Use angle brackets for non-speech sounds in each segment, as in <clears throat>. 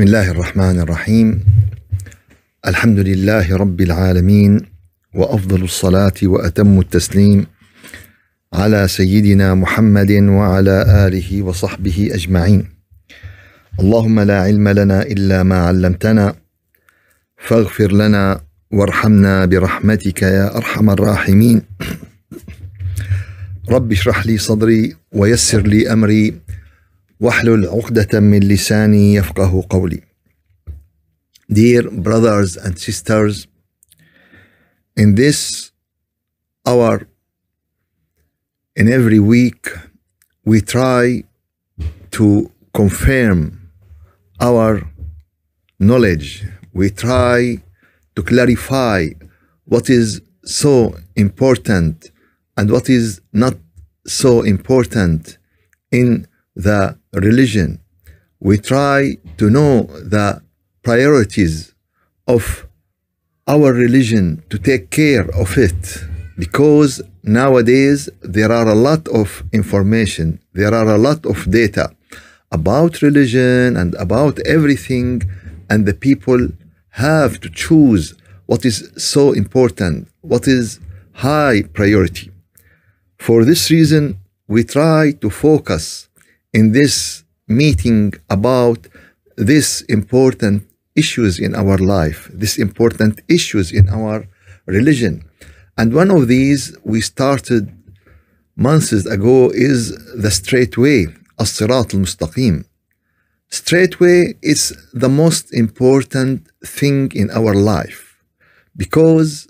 بسم الله الرحمن الرحيم الحمد لله رب العالمين وافضل الصلاه واتم التسليم على سيدنا محمد وعلى اله وصحبه اجمعين اللهم لا علم لنا الا ما علمتنا فاغفر لنا وارحمنا برحمتك يا ارحم الراحمين رب اشرح لي صدري ويسر لي امري واحلل عقدة من لساني يفقه قولي. Dear brothers and sisters, in this hour, in every week, we try to confirm our knowledge. We try to clarify what is so important and what is not so important in the religion. We try to know the priorities of our religion to take care of it because nowadays there are a lot of information, there are a lot of data about religion and about everything, and the people have to choose what is so important, what is high priority. For this reason, we try to focus in this meeting about these important issues in our life, these important issues in our religion. And one of these we started months ago is the straight way, as-sirat al-mustaqim. Straight way is the most important thing in our life because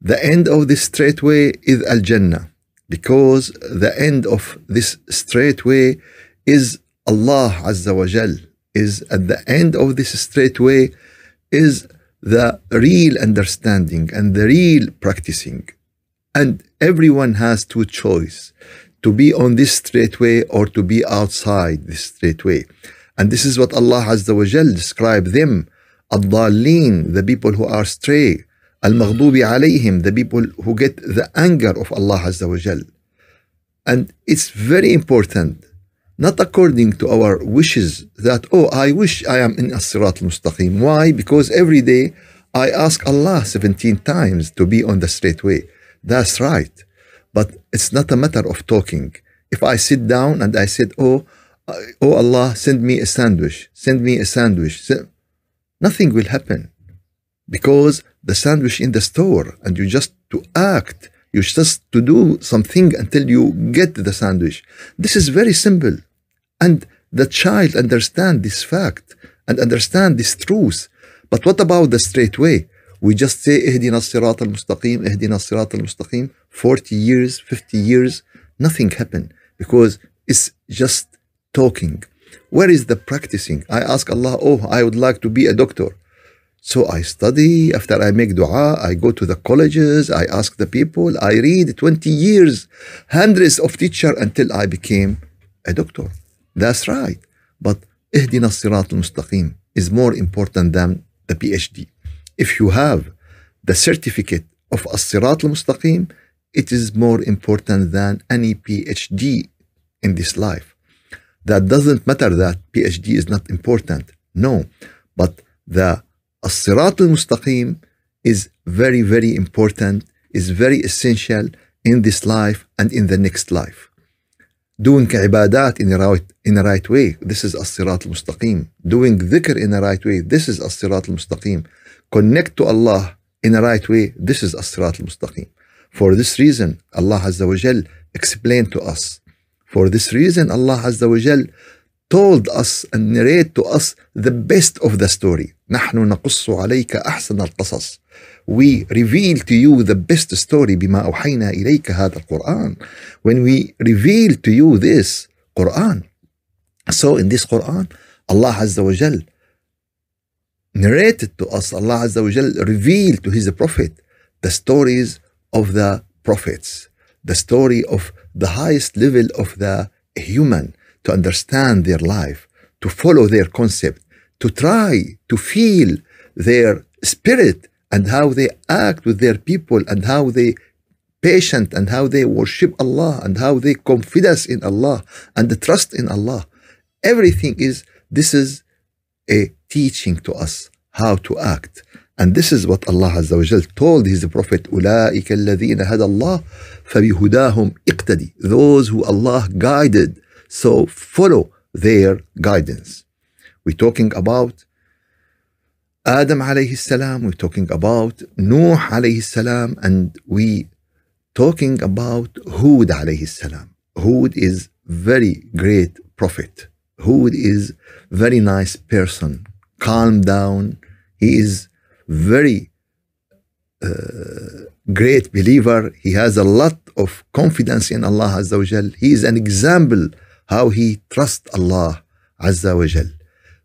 the end of this straight way is al-jannah because the end of this straight way is Allah Azza wa Jal, is at the end of this straight way, is the real understanding and the real practicing. And everyone has two choice to be on this straight way or to be outside this straight way. And this is what Allah Azza wa Jal described them. Ad-Dallin, the people who are stray. Al-Maghdubi alayhim, the people who get the anger of Allah Azza wa Jal. And it's very important not according to our wishes that, oh, I wish I am in As-Sirat al-Mustaqim. Why? Because every day I ask Allah 17 times to be on the straight way. That's right. But it's not a matter of talking. If I sit down and I said, oh, oh Allah, send me a sandwich, send me a sandwich, nothing will happen because the sandwich in the store and you just to act, you just to do something until you get the sandwich. This is very simple. And the child understand this fact and understand this truth. But what about the straight way? We just say اهدنا الصراط المستقيم اهدنا الصراط المستقيم 40 years, 50 years, nothing happened because it's just talking. Where is the practicing? I ask Allah, oh, I would like to be a doctor. So I study, after I make dua, I go to the colleges, I ask the people, I read 20 years, hundreds of teacher until I became a doctor. That's right. But اهدنا الصراط المستقيم is more important than the PhD. If you have the certificate of الصراط المستقيم, it is more important than any PhD in this life. That doesn't matter that PhD is not important. No. But the الصراط المستقيم is very, very important, is very essential in this life and in the next life. doing ibadat in the right in the right way this is as-sirat al-mustaqim doing dhikr in the right way this is as-sirat al-mustaqim connect to Allah in the right way this is as-sirat al-mustaqim for this reason Allah azza wa jal explained to us for this reason Allah azza wa jal told us and narrate to us the best of the story نحن نقص عليك أحسن القصص we reveal to you the best story بما أوحينا إليك هذا القرآن when we reveal to you this Quran so in this Quran Allah Azza wa Jal narrated to us Allah Azza wa Jal revealed to his prophet the stories of the prophets the story of the highest level of the human to understand their life to follow their concept to try to feel their spirit and how they act with their people and how they patient and how they worship Allah and how they confidence in Allah and the trust in Allah. Everything is this is a teaching to us how to act. And this is what Allah Azza wa Jal told His Prophet, أولئك الذين هدى الله فبهداهم اقتدي. Those who Allah guided, so follow their guidance. We're talking about Adam alayhi salam, we're talking about Nuh alayhi salam, and we talking about Hud alayhi salam. Hud is very great prophet. Hud is very nice person, calm down. He is very uh, great believer. He has a lot of confidence in Allah Azza wa Jal. He is an example how he trusts Allah Azza wa Jal.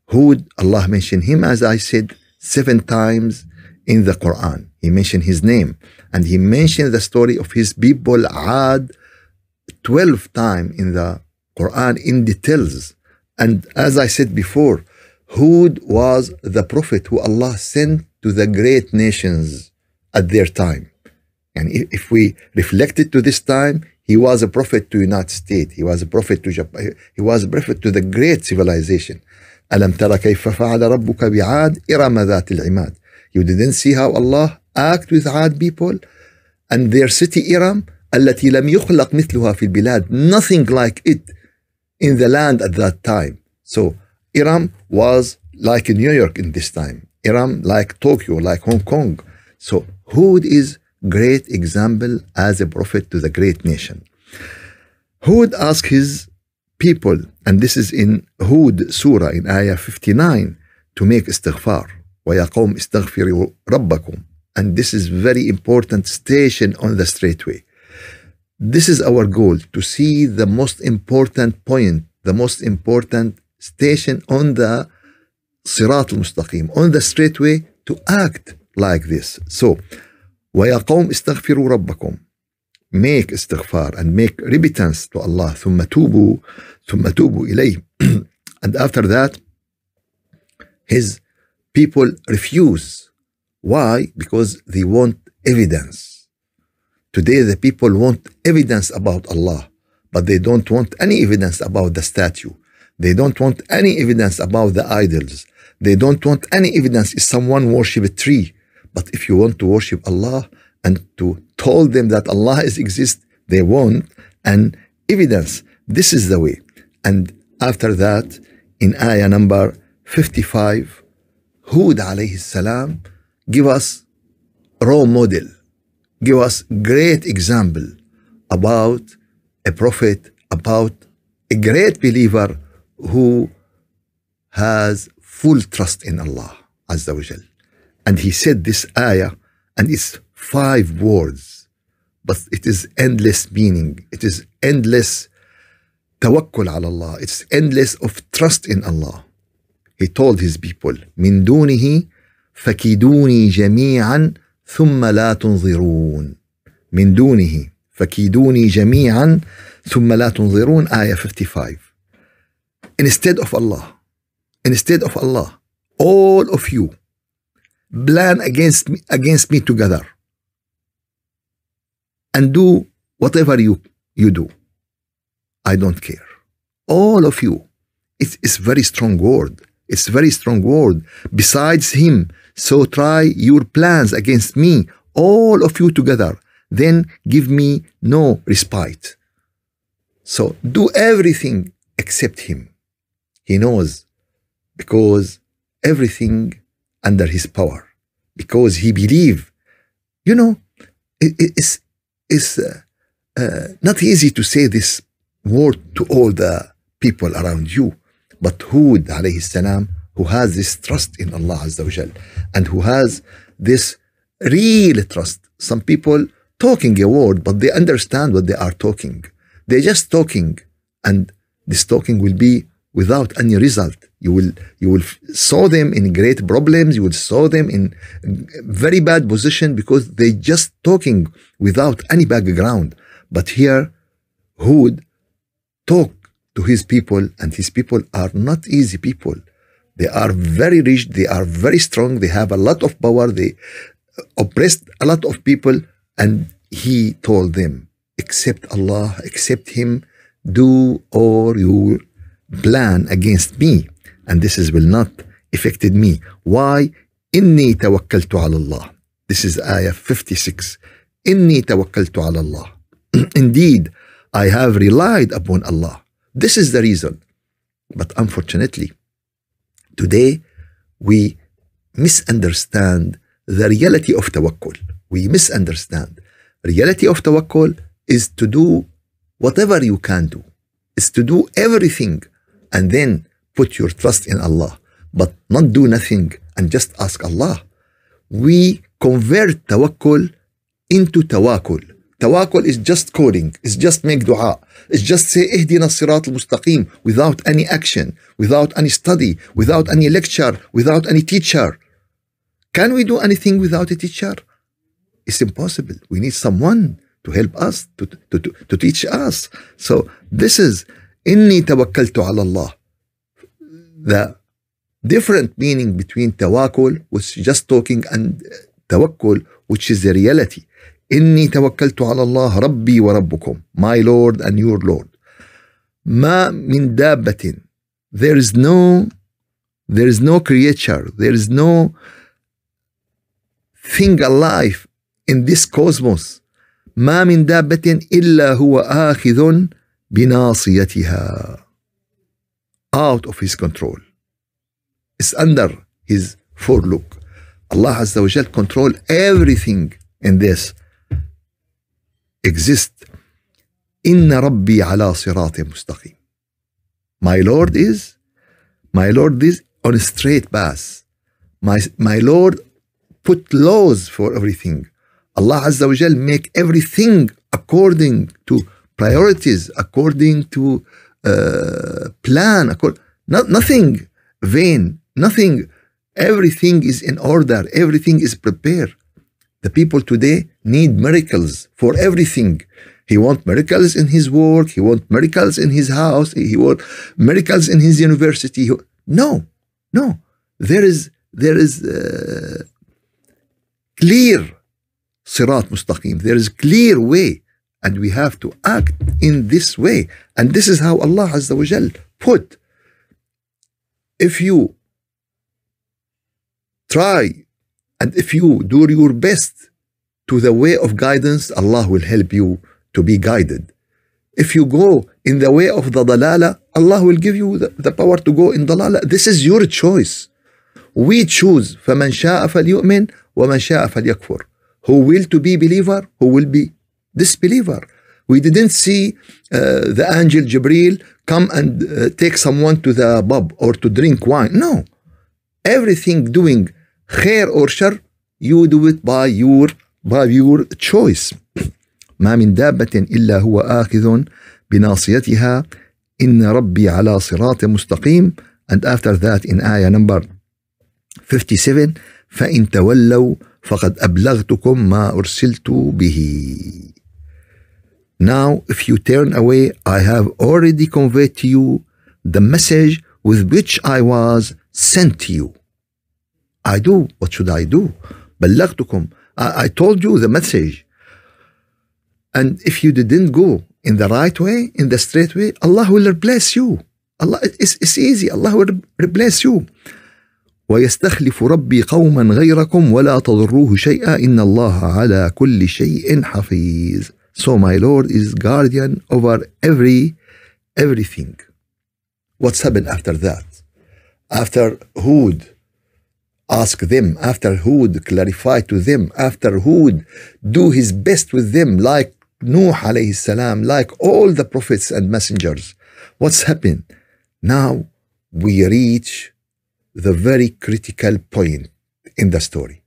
Hud, Allah mentioned him as I said seven times in the Quran. He mentioned his name and he mentioned the story of his people Ad 12 times in the Quran in details. And as I said before, Hud was the prophet who Allah sent to the great nations at their time. And if we reflected to this time, he was a prophet to United States. He was a prophet to Japan. He was a prophet to the great civilization. ألم ترى كيف فعل ربك بعاد إرم ذات العماد. You didn't see how Allah act with Ad people and their city Iram التي لم يخلق مثلها في البلاد. Nothing like it in the land at that time. So Iram was like New York in this time. Iram like Tokyo, like Hong Kong. So Hud is great example as a prophet to the great nation. Hud asked his people, and this is in Hud Surah in Ayah 59, to make istighfar. وَيَا قَوْمِ اسْتَغْفِرُوا رَبَّكُمْ And this is very important station on the straight way. This is our goal, to see the most important point, the most important station on the Sirat al-Mustaqim, on the straight way, to act like this. So, وَيَا قَوْمِ اسْتَغْفِرُوا رَبَّكُمْ Make istighfar and make repentance to Allah. ثُمَّ تُوبُوا ثُمَّ تُوبُوا إِلَيْهِ And after that, his people refuse. Why? Because they want evidence. Today, the people want evidence about Allah, but they don't want any evidence about the statue. They don't want any evidence about the idols. They don't want any evidence if someone worship a tree. But if you want to worship Allah and to tell them that Allah is exist, they want and evidence. This is the way. And after that, in ayah number 55, Hud alayhi salam give us role model, give us great example about a prophet, about a great believer who has full trust in Allah Azza wa Jal. And he said this ayah, and it's five words, but it is endless meaning. It is endless tawakkul ala Allah. It's endless of trust in Allah. He told his people, من دونه فكيدوني جميعا ثم لا تنظرون. من دونه فكيدوني جميعا ثم لا تنظرون آية 55. Instead of Allah, instead of Allah, all of you plan against me, against me together and do whatever you, you do. I don't care. All of you. It's, it's very strong word. It's very strong word. Besides him, so try your plans against me, all of you together. Then give me no respite. So do everything except him. He knows because everything under his power, because he believe. You know, it, it's, it's uh, uh, not easy to say this word to all the people around you, but Hud alayhi salam, who has this trust in Allah Azza wa and who has this real trust. Some people talking a word, but they understand what they are talking. They're just talking, and this talking will be without any result. You will you will saw them in great problems. You will saw them in very bad position because they just talking without any background. But here, Hud talk to his people, and his people are not easy people. They are very rich. They are very strong. They have a lot of power. They oppressed a lot of people, and he told them, "Accept Allah, accept Him, do all your plan against me, and this is will not affected me. Why? إني توكلت على الله. This is ayah 56. إني توكلت على الله. <clears throat> Indeed, I have relied upon Allah. This is the reason. But unfortunately, today we misunderstand the reality of tawakkul. We misunderstand. Reality of tawakkul is to do whatever you can do. Is to do everything and then put your trust in Allah, but not do nothing and just ask Allah. We convert tawakkul into tawakkul. Tawakkul is just coding, it's just make dua, it's just say ihdina sirat al-mustaqim without any action, without any study, without any lecture, without any teacher. Can we do anything without a teacher? It's impossible. We need someone to help us, to, to, to, to teach us. So this is inni tawakkaltu ala Allah. The different meaning between tawakkul, which is just talking, and tawakkul, which is the reality. إني توكلت على الله ربي وربكم my Lord and your Lord ما من دابة there is no there is no creature there is no thing alive in this cosmos ما من دابة إلا هو آخذ بناصيتها out of his control it's under his forelook Allah Azza wa Jal control everything in this exist إن ربي على صراط مستقيم my Lord is my Lord is on a straight path my, my Lord put laws for everything Allah Azza wa Jal make everything according to priorities according to uh, plan accord, not, nothing vain nothing everything is in order everything is prepared the people today need miracles for everything. He want miracles in his work. He want miracles in his house. He want miracles in his university. No, no. There is there is uh, clear sirat mustaqim. There is clear way, and we have to act in this way. And this is how Allah Azza wa Jal put. If you try and if you do your best to the way of guidance, Allah will help you to be guided. If you go in the way of the dalala, Allah will give you the, the power to go in dalala. This is your choice. We choose فَمَنْ شَاءَ فَلْيُؤْمِنْ وَمَنْ شَاءَ فَلْيَكْفُرْ Who will to be believer, who will be disbeliever. We didn't see uh, the angel Jibril come and uh, take someone to the pub or to drink wine. No. Everything doing khair or shar, you do it by your by your choice. ما من دابة إلا هو آخذ بناصيتها إن ربي على صراط مستقيم and after that in ayah number 57 فإن تولوا فقد أبلغتكم ما أرسلت به Now if you turn away I have already conveyed to you the message with which I was sent to you I do. What should I do? بلغتكم. I, I told you the message. And if you didn't go in the right way, in the straight way, Allah will replace you. Allah, it's, it's easy. Allah will replace you. ويستخلف ربي قوما غيركم ولا تضروه شيئا إن الله على كل شيء حفيظ. So my Lord is guardian over every everything. What's happened after that? After Hud, ask them, after Hud clarify to them, after Hud do his best with them, like Nuh alayhi salam, like all the prophets and messengers. What's happened? Now we reach the very critical point in the story.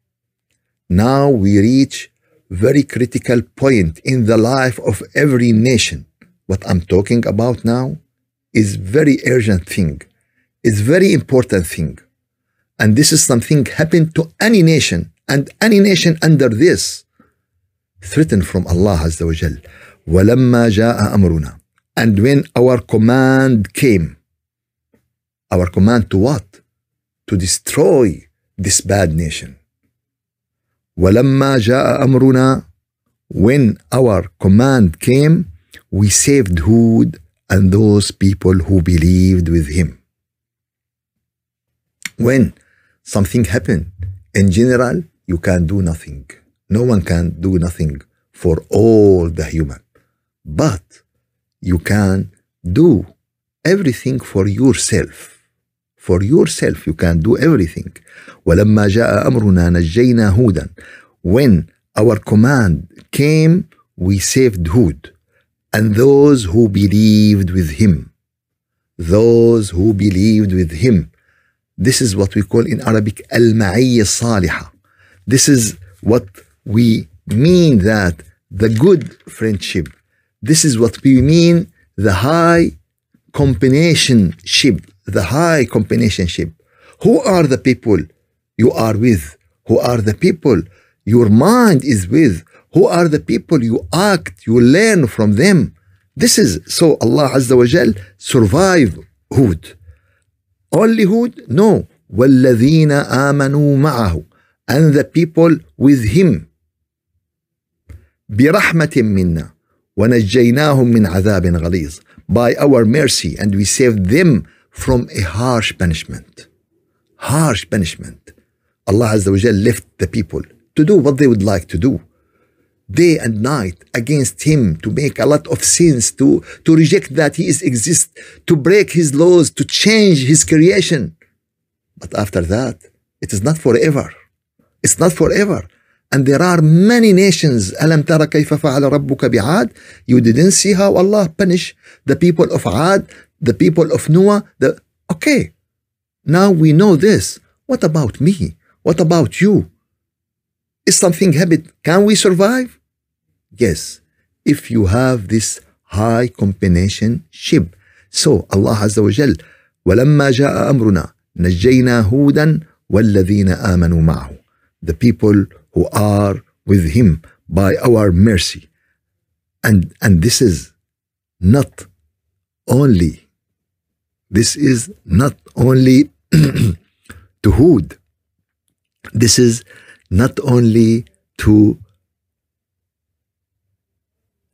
Now we reach very critical point in the life of every nation. What I'm talking about now is very urgent thing. It's very important thing. And this is something happened to any nation and any nation under this threatened from Allah Azza wa Jal. وَلَمَّا جَاءَ أَمْرُنَا And when our command came, our command to what? To destroy this bad nation. وَلَمَّا جَاءَ أَمْرُنَا When our command came, we saved Hud and those people who believed with him. when something happened, in general, you can do nothing. No one can do nothing for all the human. But you can do everything for yourself. For yourself, you can do everything. ولما جاء أمرنا نجينا هودا. When our command came, we saved Hud and those who believed with him. Those who believed with him. This is what we call in Arabic al-ma'iyya salihah. This is what we mean that the good friendship. This is what we mean the high combinationship. The high combinationship. Who are the people you are with? Who are the people your mind is with? Who are the people you act, you learn from them? This is so Allah Azza wa Jal survive Hud. Only Hud? No. وَالَّذِينَ آمَنُوا مَعَهُ And the people with him. برحمة منا ونجيناهم من عذاب غليظ by our mercy and we saved them from a harsh punishment. Harsh punishment. Allah Azza wa Jal left the people to do what they would like to do. Day and night against him to make a lot of sins to to reject that he is exist to break his laws to change his creation. But after that it is not forever. It's not forever. And there are many nations alam you didn't see how Allah punished the people of Ad the people of Noah the okay now we know this what about me what about you is something habit can we survive yes if you have this high combination ship so Allah عز وجل ولما جاء أمرنا نجينا هودا والذين آمنوا معه the people who are with him by our mercy and and this is not only this is not only <clears throat> to Hud this is not only to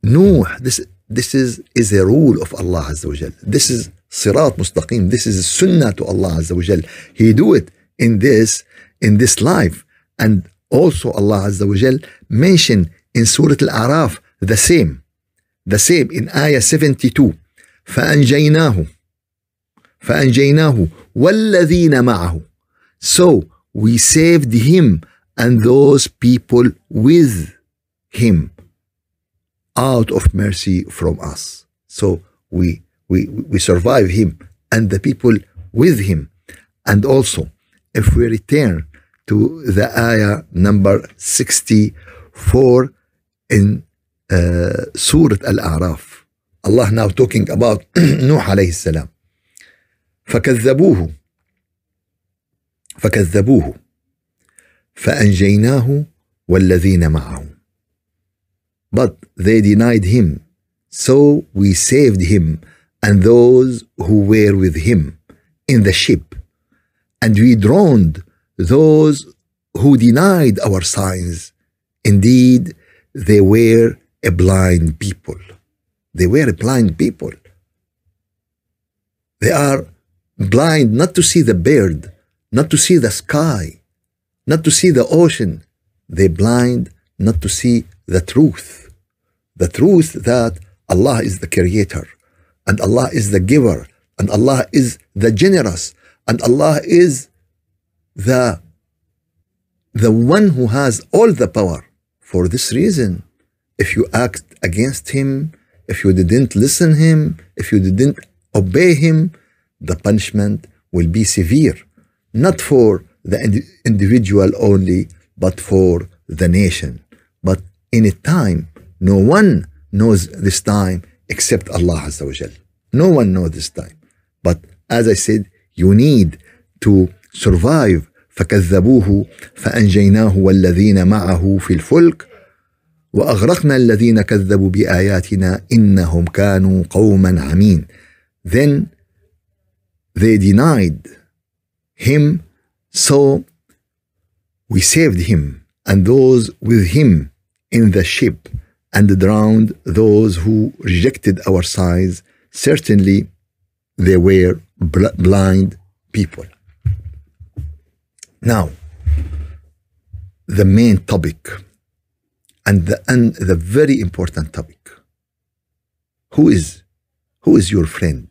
Nuh. This, this is, is a rule of Allah Azza wa Jal. This is sirat mustaqim. This is sunnah to Allah Azza wa Jal. He do it in this, in this life. And also Allah Azza wa Jal mentioned in Surah Al-A'raf the same. The same in Ayah 72. فأنجيناه فأنجيناه والذين معه. So we saved him and those people with him out of mercy from us. So we we we survive him and the people with him. And also, if we return to the ayah number 64 in uh, Surah Al-A'raf, Allah now talking about <clears throat> Nuh alayhi salam. فكذبوه فكذبوه فأنجيناه والذين معه but they denied him. So we saved him and those who were with him in the ship. And we drowned those who denied our signs. Indeed, they were a blind people. They were a blind people. They are blind not to see the bird, not to see the sky, not to see the ocean. They're blind not to see the truth the truth that Allah is the creator and Allah is the giver and Allah is the generous and Allah is the the one who has all the power for this reason if you act against him if you didn't listen him if you didn't obey him the punishment will be severe not for the individual only but for the nation but in a time no one knows this time except Allah Azza wa Jal. No one knows this time. But as I said, you need to survive فكذبوه فأنجيناه والذين معه في الفلك وأغرقنا الذين كذبوا بآياتنا إنهم كانوا قوما عمين. Then they denied him, so we saved him and those with him in the ship and drowned those who rejected our signs. Certainly, they were bl- blind people. Now, the main topic and the and the very important topic. Who is who is your friend?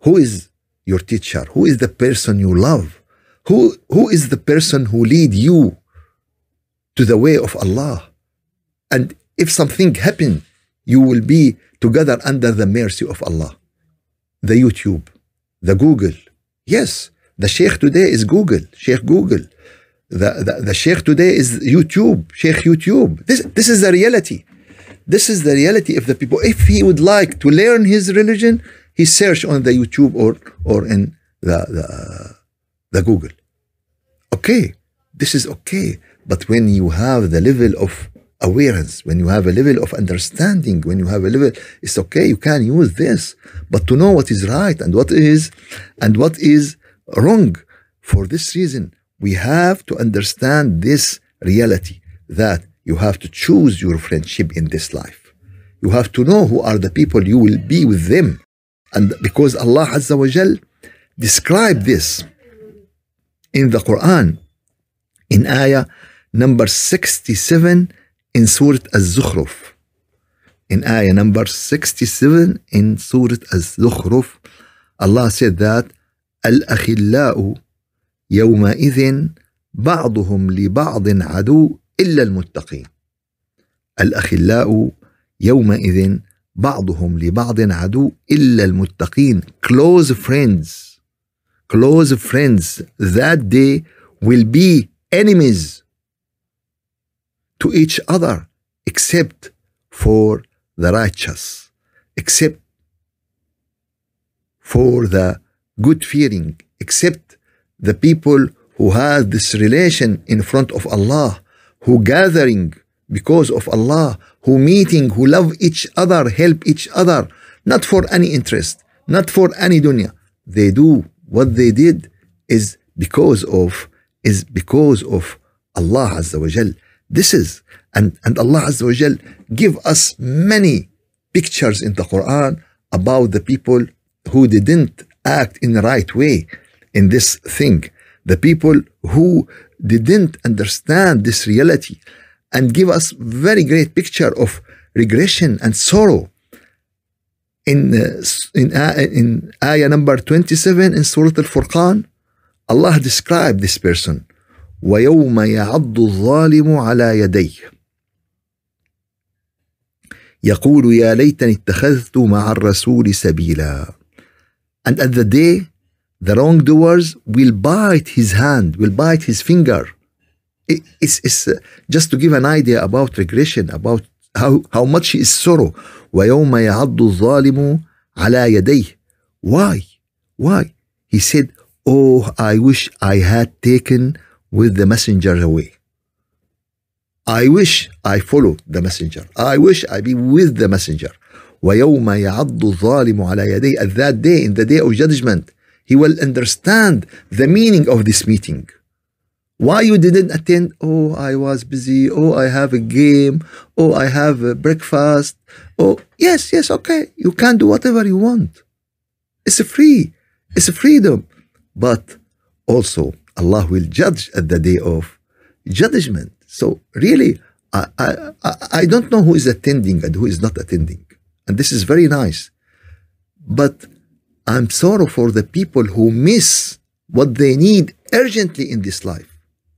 Who is your teacher? Who is the person you love? Who who is the person who lead you to the way of Allah? And if something happen, you will be together under the mercy of Allah. The YouTube, the Google. Yes, the Sheikh today is Google, Sheikh Google. The, the, the Sheikh today is YouTube, Sheikh YouTube. This, this is the reality. This is the reality of the people. If he would like to learn his religion, he search on the YouTube or, or in the, the, the Google. Okay, this is okay. But when you have the level of awareness, when you have a level of understanding, when you have a level, it's okay, you can use this. But to know what is right and what is and what is wrong. For this reason, we have to understand this reality that you have to choose your friendship in this life. You have to know who are the people you will be with them. And because Allah Azza wa Jal described this in the Quran in ayah number 67 in Surah Az-Zukhruf. In ayah number 67 in Surah Az-Zukhruf, Allah said that الأخلاء يومئذ بعضهم لبعض عدو إلا المتقين الأخلاء يومئذ بعضهم لبعض عدو إلا المتقين close friends close friends that day will be enemies to each other except for the righteous except for the good feeling except the people who have this relation in front of Allah who gathering because of Allah who meeting who love each other help each other not for any interest not for any dunya they do what they did is because of is because of Allah Azza wa Jal. This is and and Allah Azza wa Jal give us many pictures in the Quran about the people who didn't act in the right way in this thing. The people who didn't understand this reality and give us very great picture of regression and sorrow. In uh, in uh, in ayah number 27 in Surah Al-Furqan, Allah described this person. ويوم يعض الظالم على يديه يقول يا ليتني اتخذت مع الرسول سبيلا and at the day the wrongdoers will bite his hand will bite his finger it, it's, it's uh, just to give an idea about regression about how, how much he is sorrow ويوم يعض الظالم على يديه why why he said oh I wish I had taken with the messenger away I wish I followed the messenger I wish I be with the messenger ويوم يعض الظالم على يديه at that day in the day of judgment he will understand the meaning of this meeting why you didn't attend? Oh i was busy. Oh i have a game. Oh i have a breakfast. Oh yes yes okay. You can do whatever you want. It's free it's a freedom. But also allah will judge at the day of judgment. So really I, I, I don't know who is attending and who is not attending. And this is very nice. But I'm sorry for the people who miss what they need urgently in this life.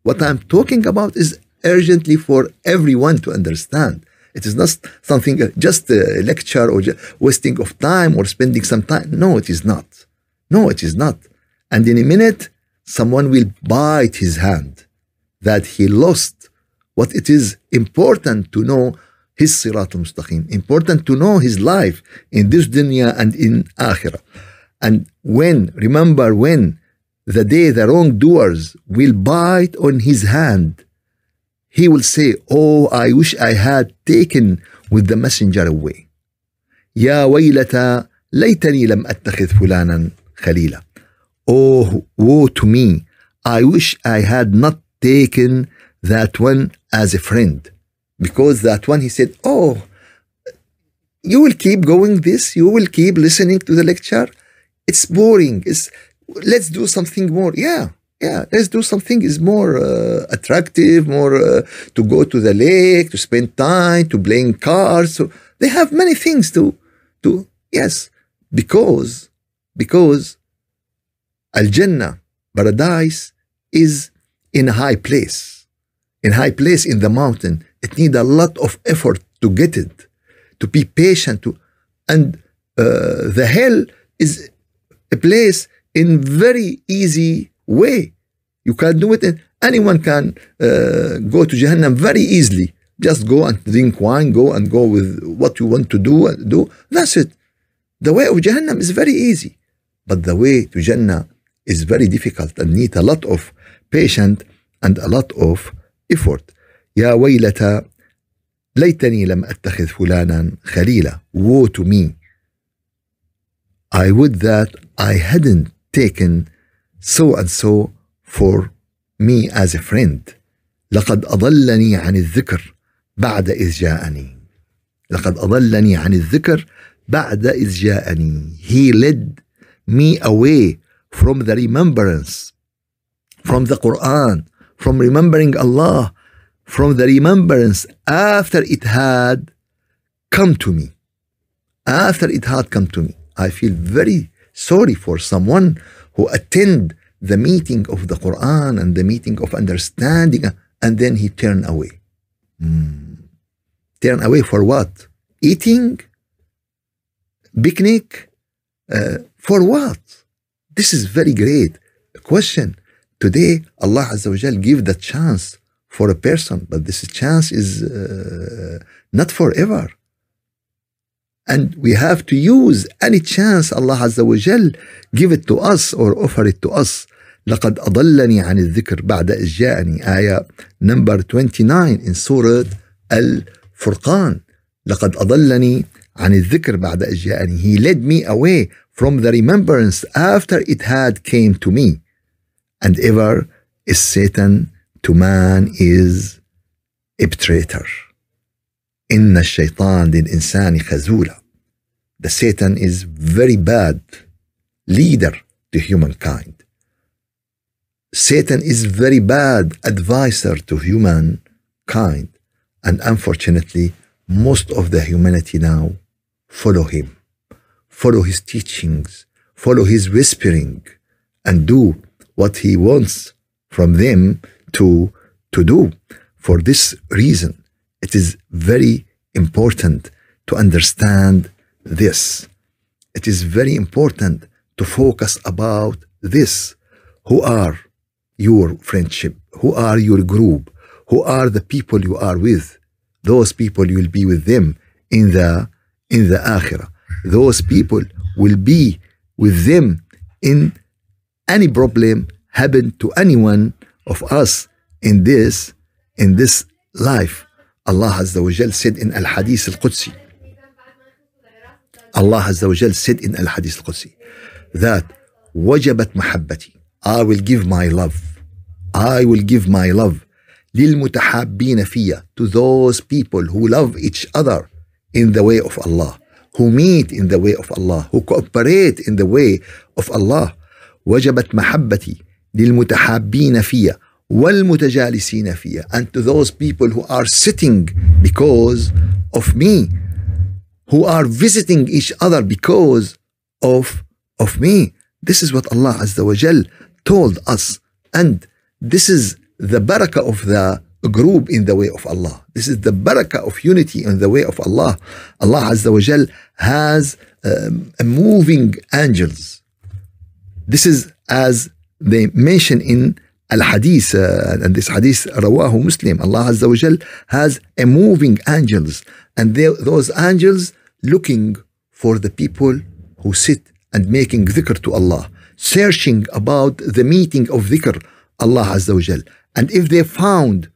What I'm talking about is urgently for everyone to understand. It is not something uh, just a lecture or wasting of time or spending some time. No, it is not. No, it is not. And in a minute, someone will bite his hand that he lost what it is important to know his sirat mustaqim important to know his life in this dunya and in akhirah and when remember when the day the wrongdoers will bite on his hand he will say oh i wish i had taken with the messenger away يا ويلتا ليتني لم اتخذ فلانا خليلا oh woe to me i wish i had not taken that one as a friend because that one he said, Oh, you will keep going this, you will keep listening to the lecture. It's boring. It's let's do something more. Yeah, yeah let's do something is more uh, attractive more uh, to go to the lake to spend time to playing cards so they have many things to to yes because because al jannah paradise is in a high place in high place in the mountain it need a lot of effort to get it to be patient to and uh, the hell is a place in very easy way you can do it and anyone can uh, go to jahannam very easily just go and drink wine go and go with what you want to do and do that's it the way of jahannam is very easy but the way to jannah is very difficult and need a lot of patience and a lot of effort يا ويلتى ليتني لم أتخذ فلانا خليلا woe to me I would that I hadn't taken so and so for me as a friend لقد أضلني عن الذكر بعد إذ جاءني لقد أضلني عن الذكر بعد إذ جاءني He led me away from the remembrance from the Quran from remembering Allah from the remembrance after it had come to me after it had come to me I feel very sorry for someone who attend the meeting of the Quran and the meeting of understanding and then he turn away. Hmm. Turn away for what? Eating? Picnic? Uh, for what? This is very great question. Today, Allah Azza wa Jal give the chance for a person, but this chance is uh, not forever. And we have to use any chance Allah Azza wa Jal give it to us or offer it to us. لقد أضلني عن الذكر بعد إذ جاءني آية number 29 in سورة الفرقان لقد أضلني عن الذكر بعد إذ جاءني He led me away from the remembrance after it had came to me and ever is Satan to man is a traitor إن الشيطان للإنسان خذولا The Satan is very bad leader to humankind Satan is very bad advisor to humankind and unfortunately most of the humanity now follow him follow his teachings follow his whispering and do what he wants from them to to do for this reason it is very important to understand this. It is very important to focus about this. Who are your friendship? Who are your group? Who are the people you are with? Those people you will be with them in the in the akhirah. Those people will be with them in any problem happen to anyone of us in this in this life Al Qudsi Allah Azza wa Jal said in Al Hadith Al Qudsi that وجبت محبتي I will give my love I will give my love للمتحابين فيا to those people who love each other in the way of Allah who meet in the way of Allah who cooperate in the way of Allah وجبت محبتي للمتحابين فيا والمتجالسين فيا and to those people who are sitting because of me who are visiting each other because of of me this is what Allah Azza wa Jal told us and this is the barakah of the group in the way of Allah this is the barakah of unity in the way of Allah Allah Azza wa Jal has um, moving angels this is as they mention in uh, and this Hadith Rawahu Muslim, Allah Azza wa has a moving angels, and they, those angels looking for the people who sit and making dhikr to Allah, searching about the meeting of dhikr, Allah Azza wa. And if they found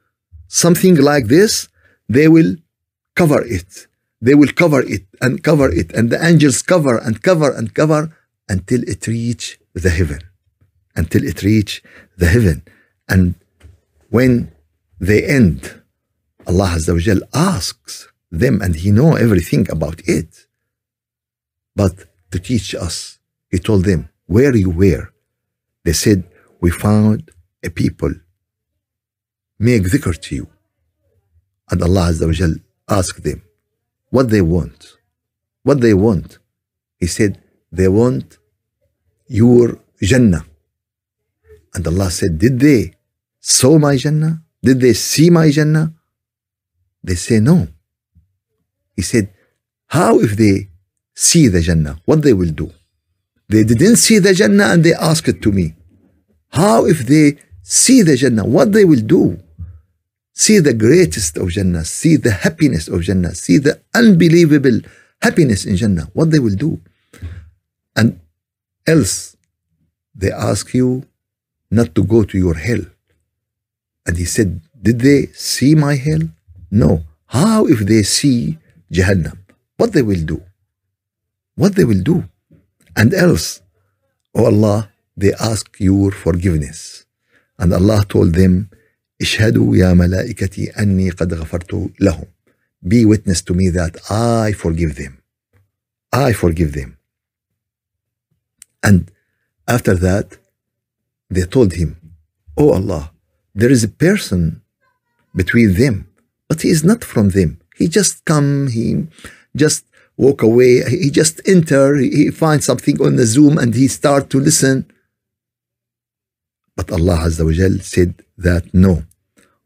something like this, they will cover it. They will cover it and cover it, and the angels cover and cover and cover until it reach the heaven until it reach the heaven. And when they end, Allah Azza wa asks them, and He know everything about it. But to teach us, He told them, where you were. They said, we found a people make dhikr to you, and Allah Azza wa Jal ask them what they want, what they want. He said, they want your Jannah. And Allah said, did they saw my Jannah? Did they see my Jannah? They say no. He said, how if they see the Jannah? What they will do? They didn't see the Jannah and they asked it to me. How if they see the Jannah? What they will do? See the greatest of Jannah, see the happiness of Jannah, see the unbelievable happiness in Jannah, what they will do. And else, they ask you not to go to your hell. And he said, Did they see my hell? No. How if they see Jahannam? What they will do? What they will do? And else, oh Allah, they ask your forgiveness. And Allah told them, اشهدوا يا ملائكتي أني قد غفرت لهم. Be witness to me that I forgive them. I forgive them. And after that, they told him, Oh Allah, there is a person between them, but he is not from them. He just come, he just walk away, he just enter, he finds something on the Zoom and he start to listen. But Allah Azza wa Jal said that no,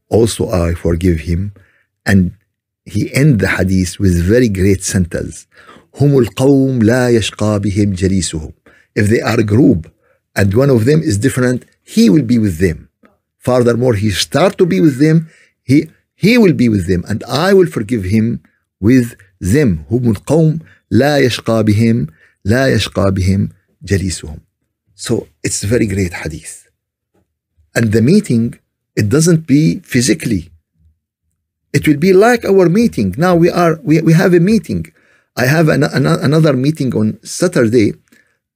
also I forgive him. And he end the hadith with very great sentence. هم القوم لا يشقى بهم جليسهم. If they are a group and one of them is different, he will be with them. Furthermore, he start to be with them, he, he will be with them, and I will forgive him with them. هم القوم لا يشقى بهم لا يشقى بهم جليسهم. So it's a very great hadith. And the meeting, it doesn't be physically. It will be like our meeting. Now we are we, we have a meeting. I have an, an, another meeting on Saturday,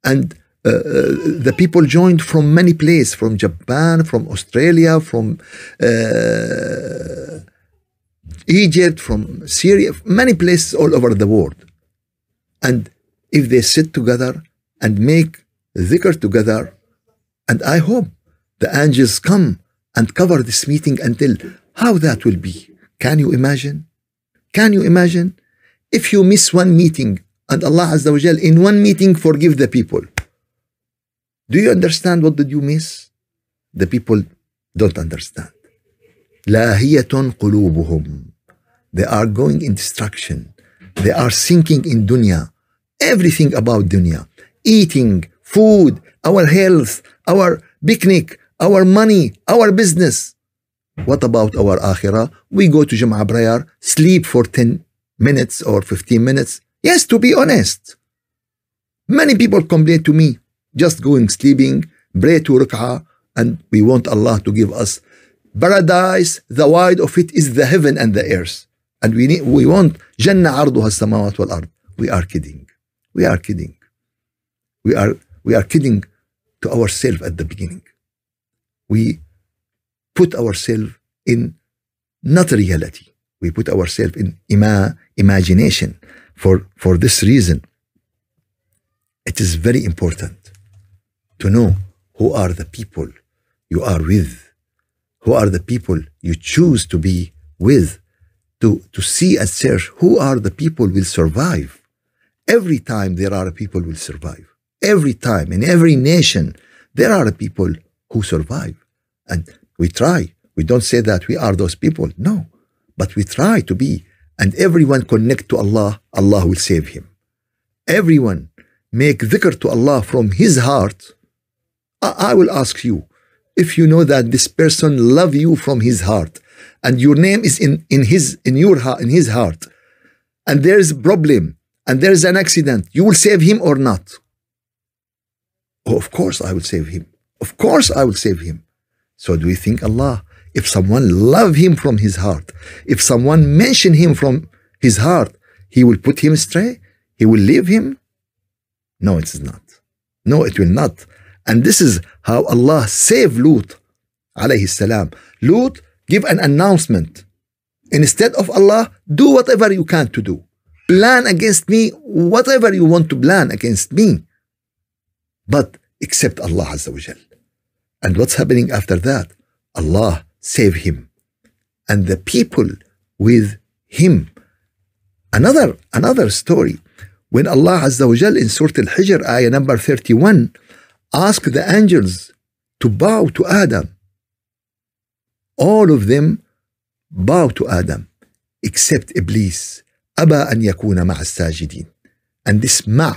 and uh, uh, the people joined from many places, from Japan, from Australia, from uh, Egypt, from Syria, many places all over the world. And if they sit together and make dhikr together, and I hope the angels come and cover this meeting until how that will be. Can you imagine? Can you imagine? If you miss one meeting and Allah Azza wa in one meeting forgive the people. Do you understand what did you miss? The people don't understand. لاهية قلوبهم. They are going in destruction. They are sinking in dunya. Everything about dunya. Eating, food, our health, our picnic, our money, our business. What about our akhirah? We go to Jum'ah prayer, sleep for 10 minutes or 15 minutes. Yes, to be honest. Many people complain to me, just going sleeping, pray two rak'ah, and we want Allah to give us paradise. The wide of it is the heaven and the earth. And we need, we want Jannah arduha samawat wal ard. We are kidding. We are kidding. We are, we are kidding to ourselves at the beginning. We put ourselves in not reality. We put ourselves in ima- imagination. For, for this reason, it is very important to know who are the people you are with, who are the people you choose to be with, to, to see and search who are the people will survive. Every time there are people will survive. Every time in every nation there are people who survive. And we try. We don't say that we are those people. No. But we try to be. And everyone connect to Allah, Allah will save him. Everyone make dhikr to Allah from his heart. I, will ask you, if you know that this person love you from his heart, and your name is in, in his in your heart in his heart, and there is a problem, and there is an accident, you will save him or not? Oh, of course I will save him. Of course I will save him. So do we think Allah, if someone love him from his heart, if someone mention him from his heart, he will put him astray? He will leave him? No, it is not. No, it will not. And this is how Allah saved Lut, alayhi. Lut give an announcement. Instead of Allah, do whatever you can to do. Plan against me whatever you want to plan against me. But except Allah Azza wa Jal. And what's happening after that? Allah save him and the people with him. Another, another story. When Allah Azza wa Jal in Surah Al-Hijr, ayah number 31, asked the angels to bow to Adam. All of them bow to Adam except Iblis. أبى أن يكون مع الساجدين. And this ma,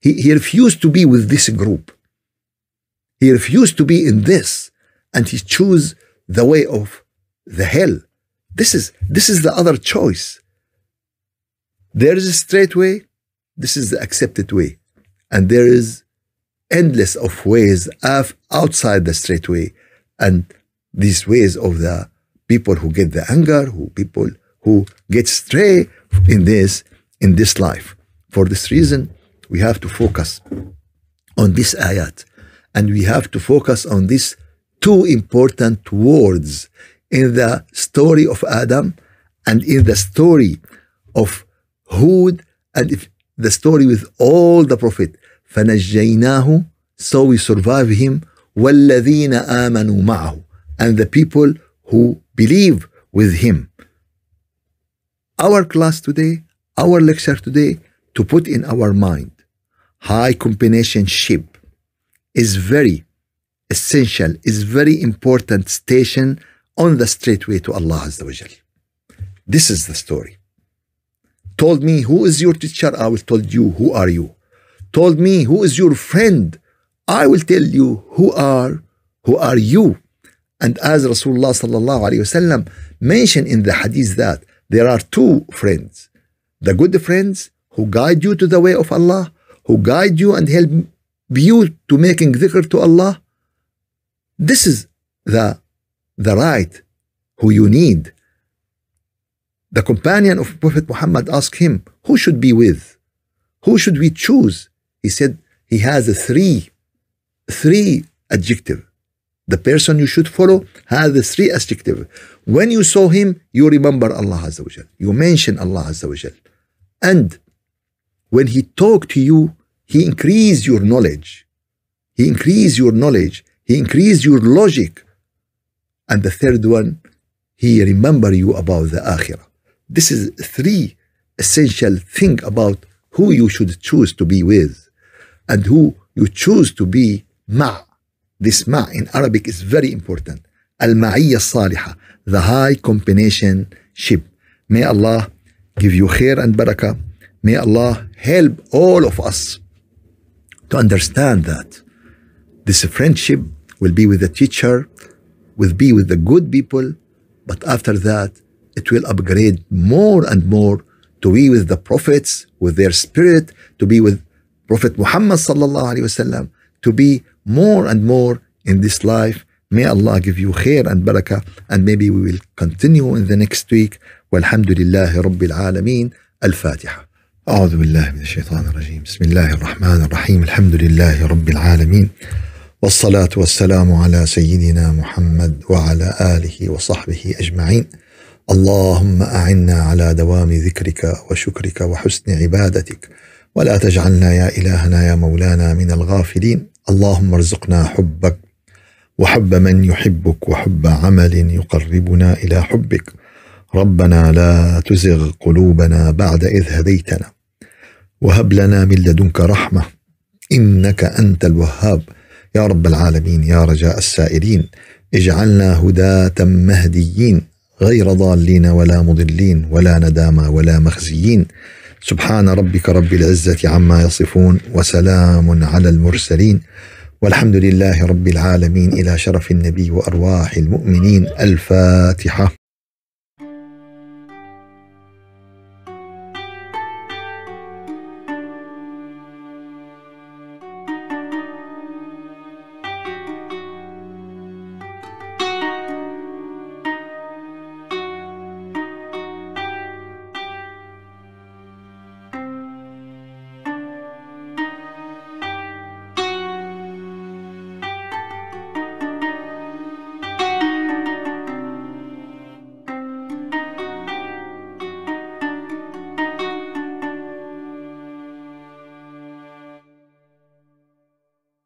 he, he refused to be with this group. He refused to be in this. And he chose the way of the hell. This is this is the other choice. There is a straight way, this is the accepted way. And there is endless of ways outside the straight way. And these ways of the people who get the anger, who people who get stray in this in this life. For this reason, we have to focus on this ayat and we have to focus on these two important words in the story of Adam and in the story of Hud and the story with all the prophet فنجيناه so we survive him والذين آمنوا معه and the people who believe with him our class today our lecture today to put in our mind high combination ship is very essential is very important station on the straight way to Allah Azza wa Jal. This is the story told me, Who is your teacher? I will tell you, Who are you? Told me, Who is your friend? I will tell you, Who are, who are you? And as Rasulullah sallallahu alayhi wasallam mentioned in the hadith that there are two friends. The good friends who guide you to the way of Allah, who guide you and help you to making dhikr to Allah. This is the, the right who you need the companion of Prophet Muhammad asked him, Who should be with? Who should we choose? He said, He has a three, three adjective. The person you should follow has three adjective. When you saw him, you remember Allah Azza wa You mention Allah Azza wa And when he talked to you, he increased your knowledge. He increased your knowledge. He increased your logic. And the third one, he remember you about the akhirah. This is three essential thing about who you should choose to be with and who you choose to be ma. This ma in Arabic is very important. Al-ma'iyya the high combination ship. May Allah give you khair and barakah. May Allah help all of us to understand that this friendship will be with the teacher, will be with the good people, but after that, it will upgrade more and more to be with the prophets, with their spirit, to be with Prophet Muhammad sallallahu alaihi wasallam, to be more and more in this life. May Allah give you khair and barakah, and maybe we will continue in the next week. Walhamdulillahi Rabbil Alameen. Al-Fatiha. أعوذ بالله من الشيطان الرجيم بسم الله الرحمن الرحيم الحمد لله رب العالمين والصلاة والسلام على سيدنا محمد وعلى آله وصحبه أجمعين اللهم اعنا على دوام ذكرك وشكرك وحسن عبادتك ولا تجعلنا يا إلهنا يا مولانا من الغافلين. اللهم ارزقنا حبك وحب من يحبك وحب عمل يقربنا إلى حبك. ربنا لا تزغ قلوبنا بعد إذ هديتنا. وهب لنا من لدنك رحمة. إنك أنت الوهاب. يا رب العالمين يا رجاء السائلين. اجعلنا هداة مهديين. غير ضالين ولا مضلين ولا ندامى ولا مخزيين. سبحان ربك رب العزة عما يصفون وسلام على المرسلين والحمد لله رب العالمين إلى شرف النبي وأرواح المؤمنين. الفاتحة.